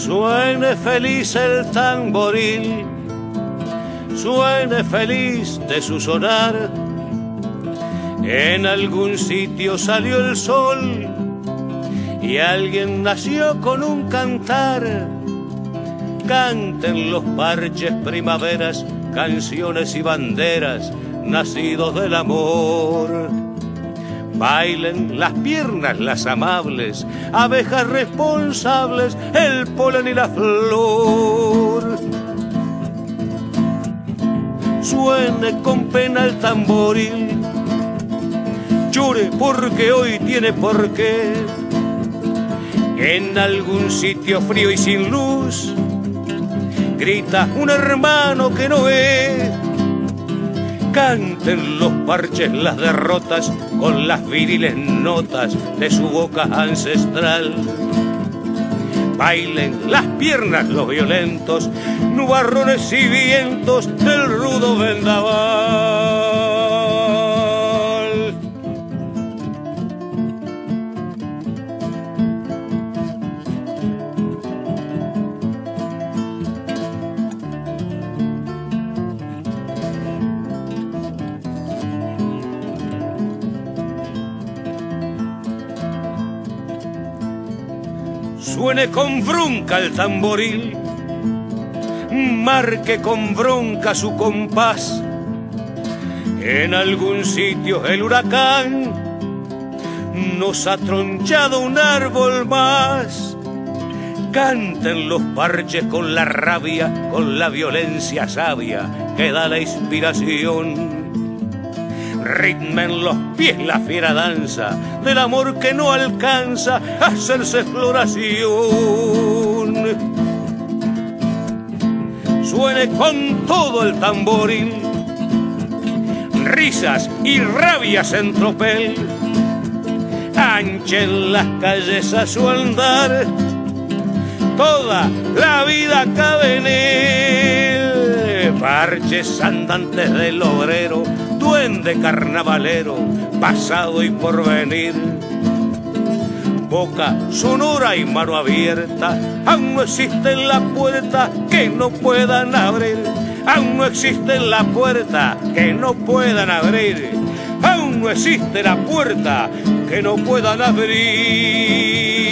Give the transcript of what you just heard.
Suene feliz el tamboril, suene feliz de su sonar. En algún sitio salió el sol y alguien nació con un cantar. Canten los parches primaveras, canciones y banderas, nacidos del amor. Bailen las piernas las amables, abejas responsables, el polen y la flor. Suene con pena el tamboril, llore porque hoy tiene por qué. En algún sitio frío y sin luz, grita un hermano que no ve Canten los parches las derrotas con las viriles notas de su boca ancestral. Bailen las piernas los violentos, nubarrones y vientos del rudo vendaval. Suene con bronca el tamboril, marque con bronca su compás. En algún sitio el huracán nos ha tronchado un árbol más. Canten los parches con la rabia, con la violencia sabia que da la inspiración ritmen los pies la fiera danza del amor que no alcanza a hacerse exploración. Suene con todo el tamboril, risas y rabias en tropel, anchen las calles a su andar, toda la vida cabe en él, parches andantes del obrero duende carnavalero, pasado y por venir. Boca sonora y mano abierta, aún no existe la puerta que no puedan abrir. Aún no existe la puerta que no puedan abrir. Aún no existe la puerta que no puedan abrir.